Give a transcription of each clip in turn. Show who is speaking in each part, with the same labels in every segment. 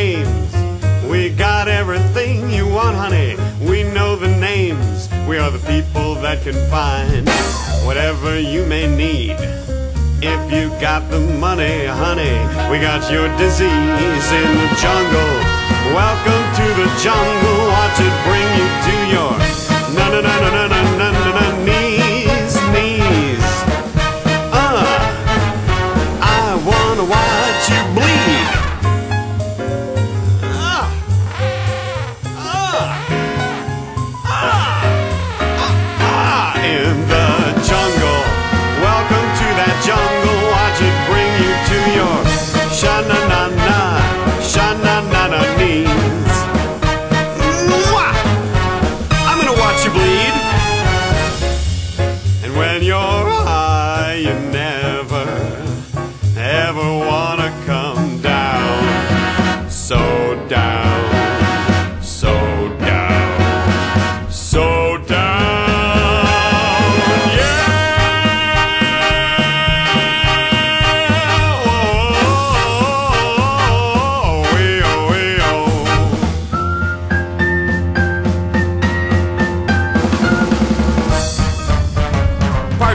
Speaker 1: names. We got everything you want, honey. We know the names. We are the people that can find whatever you may need. If you got the money, honey, we got your disease in the jungle. Welcome to the jungle. Watch it bring you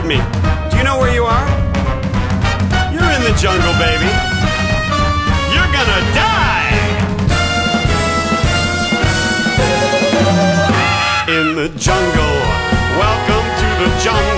Speaker 1: me. Do you know where you are? You're in the jungle, baby. You're gonna die! In the jungle. Welcome to the jungle.